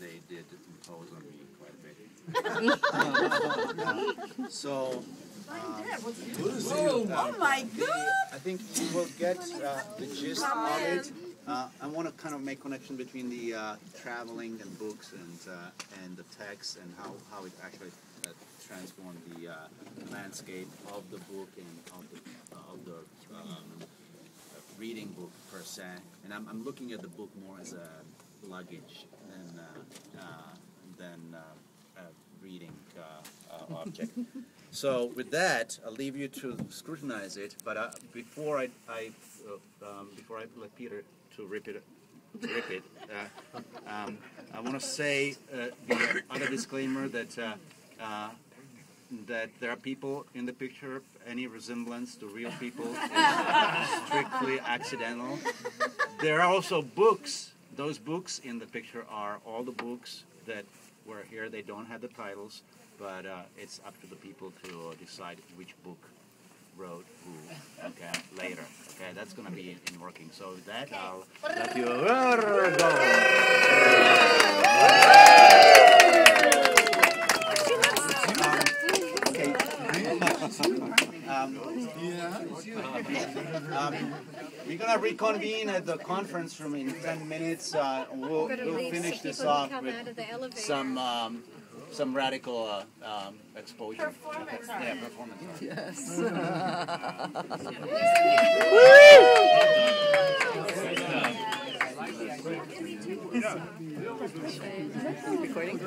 they did impose on me quite a bit. so, um, Oh my god! I think you will get uh, the gist of it. Uh, I want to kind of make connection between the uh, traveling and books and uh, and the text and how, how it actually uh, transformed the uh, landscape of the book and of the of the um, uh, reading book per se. And I'm, I'm looking at the book more as a luggage than uh, uh, than uh, reading uh, uh, object. So with that, I'll leave you to scrutinize it. But uh, before I, I uh, um, before I let Peter to rip it, rip it, uh, um, I want to say uh, the other disclaimer that uh, uh, that there are people in the picture. Any resemblance to real people is strictly accidental. There are also books. Those books in the picture are all the books that were here. They don't have the titles but uh, it's up to the people to decide which book wrote who. Okay, later. Okay, that's gonna be in, in working. So with that, I'll let you Um, um, we're gonna reconvene at the conference room in 10 minutes. Uh, we'll, we'll leave so finish this off with of some um, some radical uh, um, exposure. Performance. Yeah, performance. Yes. Recording?